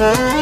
Mm-hmm.